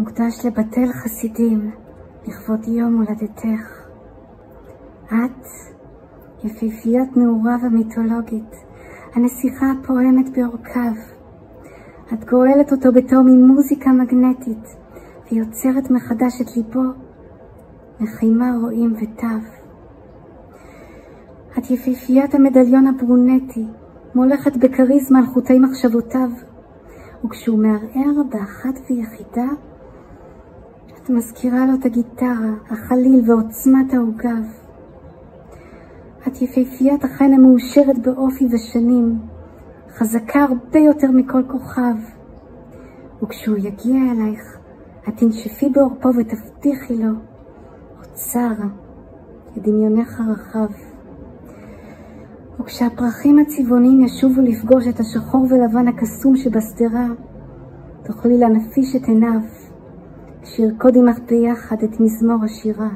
מוקדש לבתל חסידים לכבוד יום הולדתך. את, יפיפיית נעוריו המיתולוגית, הנסיכה הפועמת בעורקיו. את גואלת אותו בתור ממוזיקה מגנטית, ויוצרת מחדש את ליבו מחימה רועים ותו. את יפיפיית המדליון הברונטי, מולכת בכריזמה על חוטי מחשבותיו, וכשהוא מערער באחת ויחידה, מזכירה לו את הגיטרה, החליל ועוצמת העוגב. את יפיפיית החן המאושרת באופי ושנים, חזקה הרבה יותר מכל כוכב. וכשהוא יגיע אלייך, את תנשפי בעורפו ותבטיחי לו אוצר לדמיונך הרחב. וכשהפרחים הצבעוניים ישובו לפגוש את השחור ולבן הקסום שבשדרה, תוכלי להנפיש את עיניו, כשירקוד עמך ביחד את מזמור השירה.